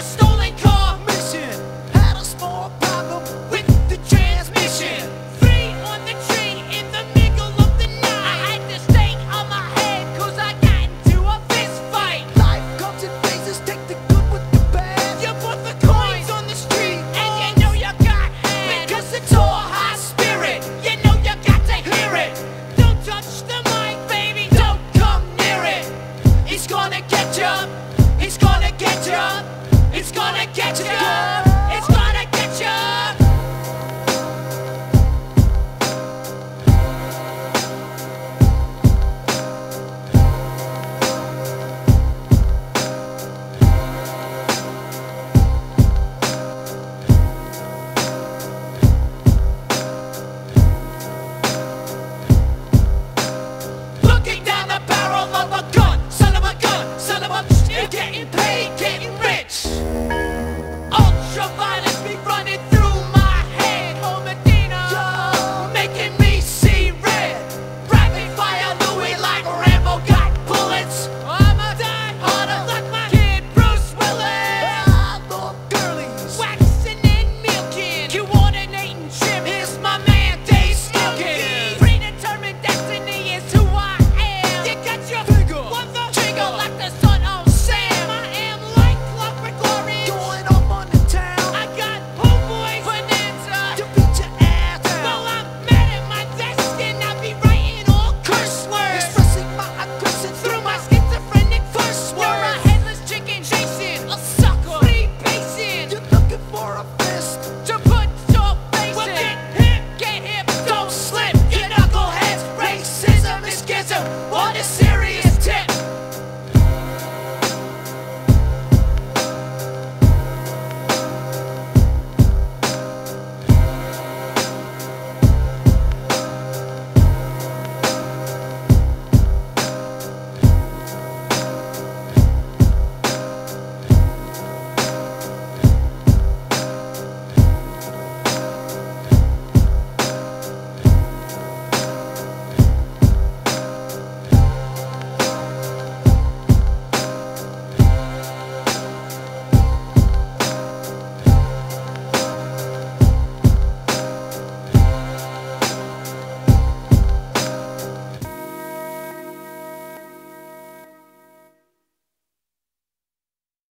I stole